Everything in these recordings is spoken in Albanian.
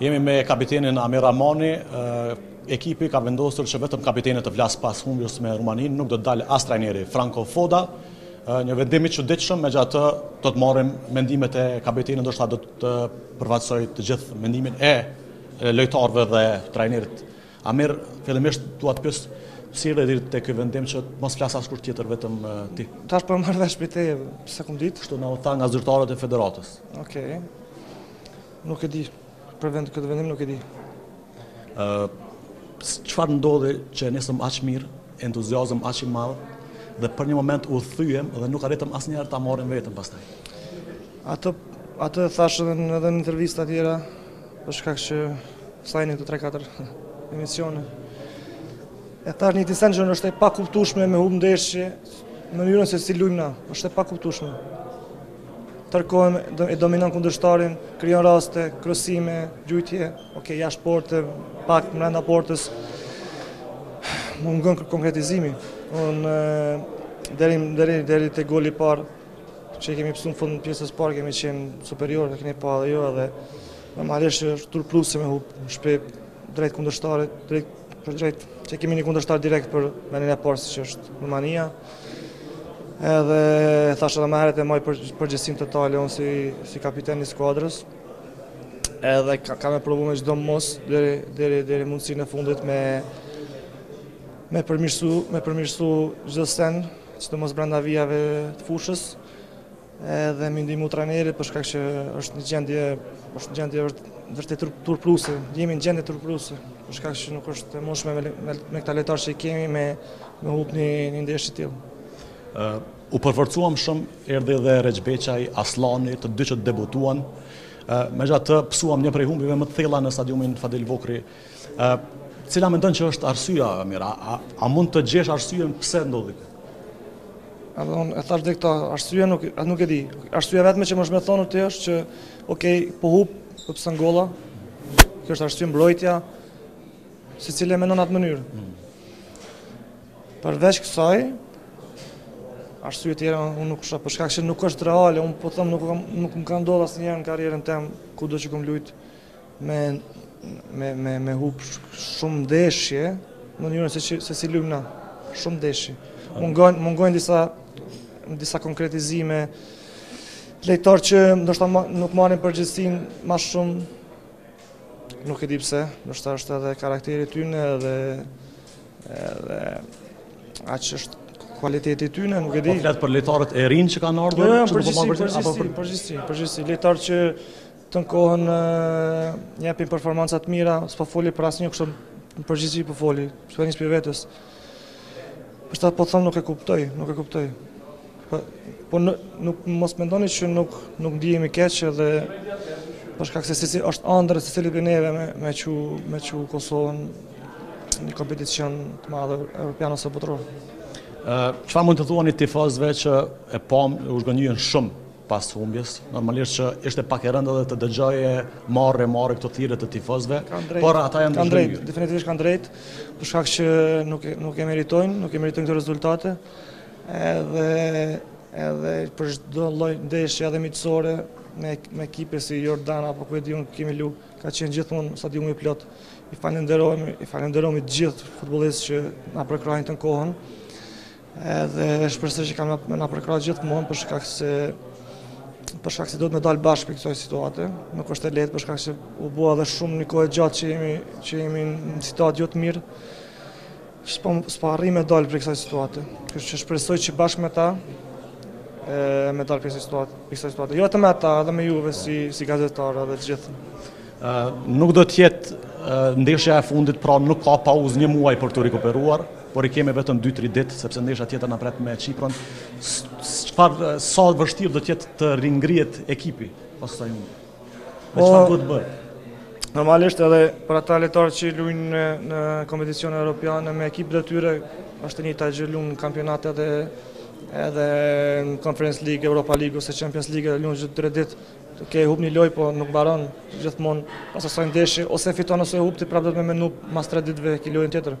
Jemi me kapitenin Amir Rrahmani, ekipi ka vendosur që vetëm kapiteni të flasë pas humbjes me Rumaninë, nuk do të dalë as trajneri Franco Foda. Një vendim i çuditshëm, megjithatë do të marrim mendimet e kapitenit, ndoshta do të përfaqësojë të gjithë mendimin e lojtarëve dhe trajnerit. Amir, fillimisht dua të pyes si erdhi deri te ky vendim që mos flas askush tjetër vetëm ti. Tash po marr vesh prej teje, s'e kom ditë. Kështu na u tha nga zyrtarët e federatës. Okej. Okej. Nuk e di, për vend, këtë vendim nuk e di. Ë çfarë ndodhi që e nisëm aq mirë, entuziazëm aq i madh dhe për një moment u thyem dhe nuk arritëm asnjëherë ta marrim veten pastaj. Atë atë e thashë edhe në edhe në intervista tjera, për shkak që sa jeni 3-4 emisione. E tash një diçka që është e pakuptushme me humb ndeshje, në mënyrën se si lujmë na, është e pakuptushme. Tërë kohën, e dominon kundërshtarin, krijon raste, krosime, gjujtje, ok, jashtë porte, pak mrenda portës. Mungon konkretizimi. Unë deri deri deri te goli i parë që kemi pësuar në fund të pjesës së parë kemi qenë superiorë, kemi pa edhe jo edhe normalisht është turpëruese me hup, shpejt drejt kundërshtarit, drejt Po drejt që kemi një kundërshtar direkt për vendin e parë siç është Rumania. Edhe thashë edhe më herët e maj përgjegjësinë totale unë si si kapiten i skuadrës. Edhe ka, kam me provu medoemos deri deri deri mundësinë e fundit me me përmirësu, me përmirësu çdo sen, sidomos brenda vijave të fushës. Edhe me ndihmu trajnerin për shkak që është një gjendje, është një gjendje, është vërtet turpruese, jemi në gjendje turpruese, për shkak që nuk është e mundshme me, me, me këta lojtarë që i kemi me me hup një, një ndeshje të tillë. Uh, u përforcuam shumë, erdhi dhe Rexhbeçaj, Asllani, të dy që debutuan. Uh, megjithatë pësuam një prej humbjeve më të thella në stadiumin Fadil Vokri, Cila mendon që është arsyeja, Amir, a, a mund të gjesh arsyen pse ndodhi kjo? Atë e thashë edhe këta, arsyeja nuk, nuk e di. Arsyeja e vetme që mujsh me thonë është që, okej, okay, po hup, po pëson gola, kjo është arsyeja mbrojtja, secili e menon atë mënyrë. Hmm. Përveç kësaj, arsye tjera unë nuk shoh, për shkak se nuk është reale, unë po them nuk, nuk më ka ndodhë asnjëherë në karrierën teme, kudo që kam lujt, Me me me me hup shumë ndeshje në mënyrën se se si luajmë na. Shumë ndeshje. Mungojnë mungojnë disa disa konkretizime lojtarë që ndoshta nuk marrin përgjegjësi ma shumë nuk e di pse, ndoshta është edhe karakteri i tyre edhe edhe aq është kualiteti i tyre, nuk e di. Po flet për lojtarët e rinj që kanë ardhur, jo, jo, që po marrin përgjegjësi, përgjithësi, përgjithësi, lojtarë që Tanë kohën jepin performanca të mira, s'po foli për asnjë, kështu në përgjithësi po foli, s'po e njësë për vetës. Për ata po thëmë nuk e kuptoj, nuk e kuptoj. Po, po nuk, mos mendoni që nuk, nuk ndihemi keqë dhe për shkak se si është andërr e secilit prej neve me, me çu, me çu Kosovën një kompeticion të madhe europian ose botëror. Çfarë mund të thua një tifozëve që e pamë u zhgënjyen shumë pas humbjes? Normalisht që ishte pak e rëndë edhe të dëgjoje marre, marre këto thirrje të tifozëve, por ata janë të zhgënjyer, kanë drejt, definitivisht kanë drejt, për shkak që nuk e, nuk e meritojnë, nuk e meritojnë këto rezultate. Edhe edhe për çdo lloj ndeshje edhe miqësore me me ekipe si Jordan apo ku e di unë kemi lu, ka qenë gjithmonë stadiumi i plot. I falenderojmë, i falenderojmë të gjithë futbollistët që na përkrahin tanë kohën. Edhe shpresoj që kanë me na përkrah gjithmonë për shkak se për shkak se duhet me dalë bashkë prej kësoj situate, nuk është e lehtë për shkak se u bo edhe shumë një kohë gjatë që jemi që jemi në situatë jo të mirë. S'po s'po arrijmë të dalim prej kësoj situate. Kështu që shpresoj që bashkë me ta kemi me dalë prej kësoj situate, prej kësoj situate. Jo vetëm ata, edhe me juve si si gazetarë dhe të gjithë. Ë nuk do të jetë ndeshja e fundit, pra nuk ka pauzë një muaj për të rikuperuar. Por i kemi vetëm dy tri ditë, sepse ndeshja tjetër na pret me Qipron. Çfarë sa vështirë do të jetë të ringrihet ekipi pas kësaj humbje? Me po, çfarë duhet të bëhet? Normalisht edhe për ata lojtarë që luajnë në, në kompeticione europiane me ekipet e tyre, është e njëjta gjë, luajnë në kampionate dhe edhe në Conference League, Europa League ose Champions League dhe luajnë çdo tre ditë. Ti e hup një lojë, po nuk mbaron gjithçka pas asaj ndeshje ose fiton ose hup ti prapë duhet me menu mas 3 ditëve ki lojën tjetër.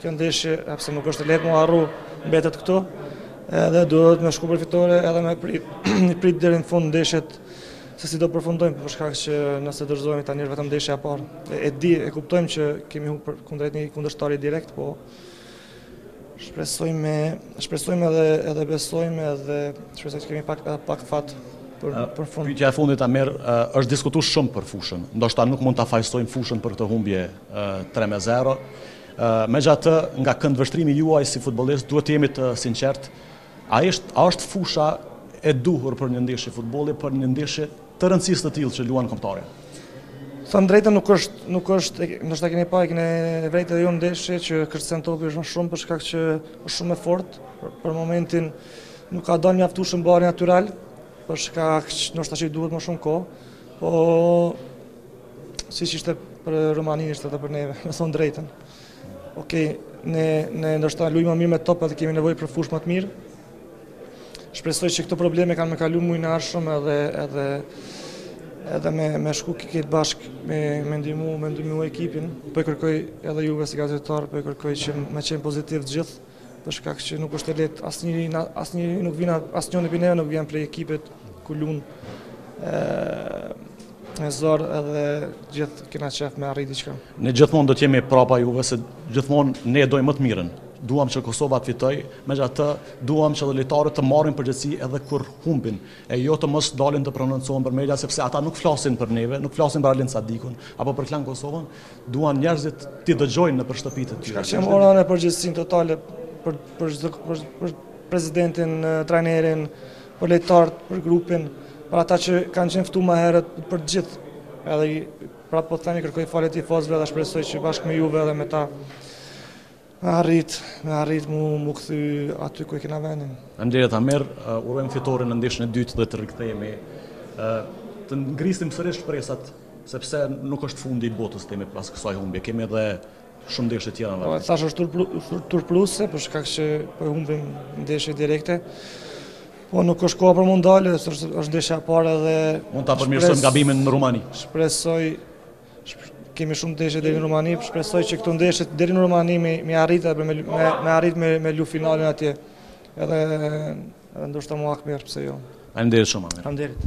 Kjo ndeshje, edhe pse nuk është e lehtë mu harru, mbetet këtu. Edhe duhet me shku për fitore edhe me prit, prit deri në fund ndeshjet se si do përfundojmë, për shkak që nëse dorëzohemi tani është vetëm ndeshja e parë. E di, e kuptojmë që kemi humbur kundrejt një kundërshtari direkt, po shpresojmë shpresojmë edhe edhe besojmë edhe shpresoj që kemi pak pak fat për për fund. Pyetja e fundit Amir, është diskutuar shumë për fushën. Ndoshta nuk mund ta fajësojmë fushën për këtë humbje Tre me zero. Megjithatë, nga këndvështrimi juaj si futbollist duhet të jemi të sinqertë, a është a është fusha e duhur për një ndeshje futbolli, për një ndeshje të rëndësisë të tillë që luan kombëtare? Thënë të drejtën nuk është, nuk është, ndoshta keni pa, keni vërejtë edhe ju në ndeshje që kërcen topi edhe më shumë për shkak që është shumë e fortë. Për, për momentin nuk ka dalë mjaftueshëm bari natyral, për shkak që ndoshta që i duhet më shumë kohë. Po Siç ishte për Rumaninë ishte edhe për neve, me thënë të drejtën. Okej, okay, ne ne ndoshta luajmë mirë me top edhe kemi nevojë për fushë më të mirë. Shpresoj që këto probleme kanë me kalu mujin e ardhshëm edhe edhe edhe me me shku krejt bashkë me me ndihmu me ndihmu ekipin. Po kërkoj edhe juve si gazetarë, po kërkoj që me qenë pozitivë të gjithë për shkak që nuk është e lehtë asnjëri asnjëri nuk vjen asnjëni prej neve nuk vjen prej ekipit ku lun me zor edhe gjithë kena qejf me arrit diçka. Ne gjithmonë do të jemi prapa juve se gjithmonë ne dojmë më të mirën. Duam që Kosova të fitojë, megjithatë duam që edhe lojtarët të marrin përgjegjësi edhe kur humbin, e jo të mos dalin të prononcohen për media, sepse ata nuk flasin për neve, nuk flasin për Arlind Sadikun, apo për Klan Kosovën, duan njerëzit t'i dëgjojnë nëpër shtëpitë e tyre. Thashë që e mora unë përgjegjësinë totale për, për, për, për, për prezidentin, trajnerin, për lojtarët, për grupin, për ata që kanë qenë këtu më herët, për të gjithë. Edhe prapë po them kërkoj falje tifozëve dhe shpresoj që bashkë me juve dhe me ta me arrit, me arrit m'u, m'u kthy aty ku e kena venin. Amir, atëherë, uh, urojmë fitore në ndeshjen e dytë dhe të rikthehemi. Uh, të ngrisim sërish shpresat, sepse nuk është fundi i botës të themi pas kësaj humbje. Kemi edhe Shumë ndeshje tjera nga. Po e thash është turpluese për shkak se po e humbim ndeshje direkte. Po nuk është koha për m'u ndalë, është është ndeshja e parë dhe mund ta përmirësojmë gabimin në Rumani. Shpresoj kemi shumë ndeshje deri në Rumani, shpresoj që këto ndeshje deri në Rumani me me arrit apo me me arrit me me lu finalen atje. Edhe edhe ndoshta me u hakmarrë pse jo. Faleminderit shumë. Faleminderit.